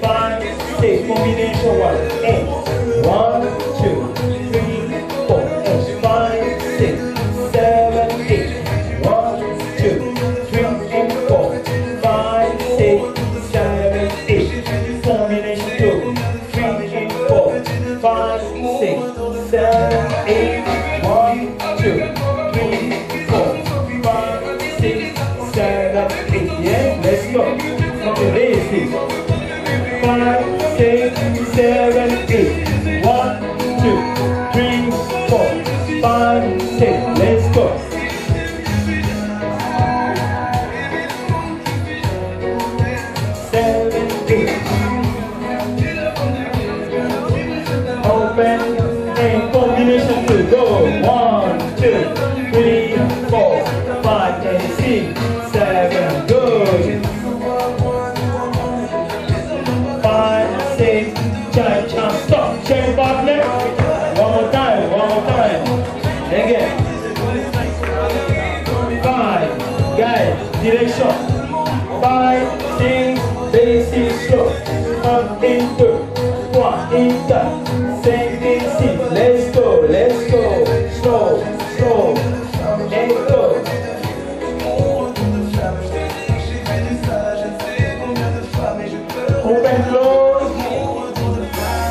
five, six. Combination one. Eight. One, two, three, four. Eight, five, six, seven, eight. One, two, three, and four. Five, six, seven, eight. Combination two, three, and four. Five, six, seven, eight. One, two, three, four. Five, six, seven, eight. Yeah, let's go. One, two, three, four, five, six. Let's go. Seven, eight. Open and combination two. Go. Stop, change partner. One more time, one more time. Again. Five, guys, direction. Five, six, basic slow. Up in two, one in that. Same in six. Let's go, let's go. Slow, slow. Let's go. Open, close.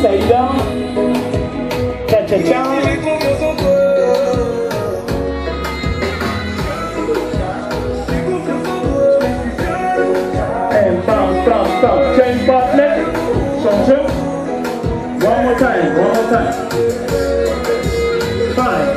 How you doing? Cha. And bounce, bounce, bounce. Change back left. Change One more time. One more time. Five.